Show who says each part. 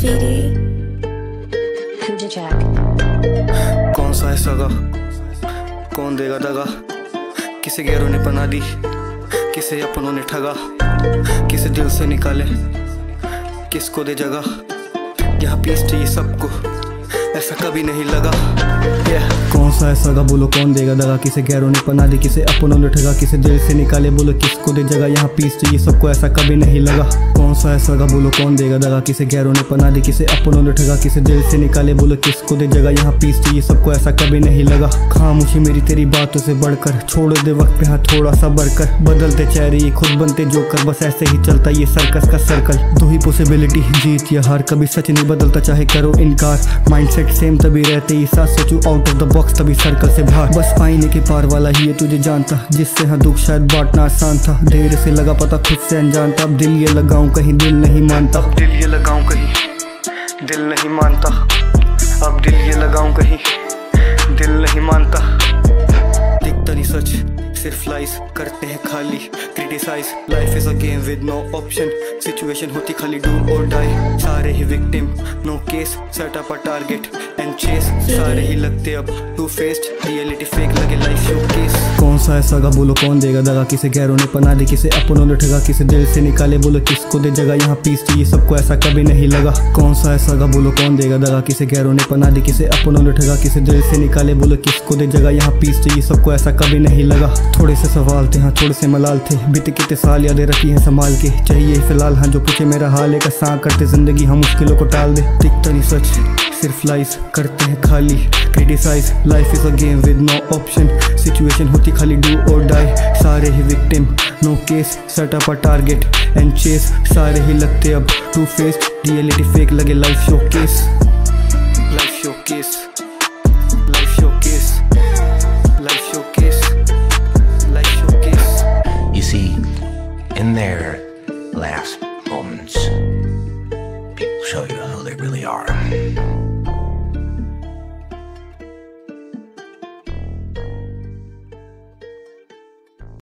Speaker 1: VD कौन सा ऐसा गा? कौन देगा दगा? किसे गैरों ने बना दी? किसे अपनों ने ठगा? किसे दिल से निकाले? किसको दे जगह? यहाँ पीस चाहिए सबको। ऐसा कभी नहीं लगा। Yeah. कौन सा ऐसा गा बोलो कौन देगा दगा? किसे गैरों ने पना दी? किसे अपनों ने ठगा? किसे दिल से निकाले? बोलो किसको दे जगह? यहाँ पीस चाहिए, सबको ऐसा कभी नहीं लगा। कौन सा ऐसा गा बोलो कौन देगा दगा? किसे गैरों ने पना दी? किसे अपनों ने ठगा? किसे दिल से निकाले? बोलो किसको दे जगह? यहाँ पीस चाहिए, सबको ऐसा कभी नहीं लगा। खामोशी मेरी तेरी बातों से बढ़कर, छोड़ दे वक्त पे हाथ थोड़ा सा बढ़कर। बदलते चेहरे खुद बनते जोकर, बस ऐसे ही चलता ये सर्कस का सर्कल दो ही पॉसिबिलिटी जीत या हार, कभी सच नहीं बदलता, चाहे करो इनकार। माइंडसेट सेम तभी रहते ही साथ सोचू आउट ऑफ़ द बॉक्स तभी सर्कल से बाहर। बस आईने के पार वाला ही है तुझे जानता। जिससे हाँ दुख शायद बांटना आसान था। देर से लगा पता खुद से अनजान था। अब दिल ये लगाऊँ कहीं दिल नहीं मानता। दिल ये लगाऊँ कहीं दिल नहीं मानता। अब दिल ये लगाऊँ कहीं दिल नहीं मानता। दिखता नहीं सच सिर्फ़ लाइस करते हैं खाली। Criticise life is a game with no option situation होती खाली डू और डाई सारे ही victim no case set up a target and chase सारे ही लगते अब. टू फेस्ड रियलिटी फेक कौन सा ऐसा गा बोलो कौन देगा दगा? किसे गैरों ने पना दी किसे अपनों ने ठगा? किसे दिल से निकाले? बोलो किसको दे जगह? यहाँ पीस चाहिए, सबको ऐसा कभी नहीं लगा। कौन सा ऐसा गा बोलो कौन देगा दगा? किसे गैरों ने पना दी किसे अपनों ने ठगा? किसे दिल से निकाले? बोलो किसको दे जगह? यहाँ पीस चाहिए, सबको ऐसा कभी नहीं लगा। थोड़े से सवाल थे हाँ थोड़े से मलाल थे। बीते कितने साल यादें रखी हैं संभाल के। चाहिए फ़िलहाल हाँ जो पूछे मेरा हाल है। सा करते ज़िंदगी हम मुश्किलों को टाल दे। दिखता नहीं सच। सिर्फ़ लाइस करते हैं खाली। Criticise life is a game with no option situation होती खाली डू और डाई सारे ही victim no case set up a target and chase सारे ही लगते अब। टू फेस रियलिटी फेक लगे life showcase life showcase life showcase life life
Speaker 2: moments, people show you who they really are.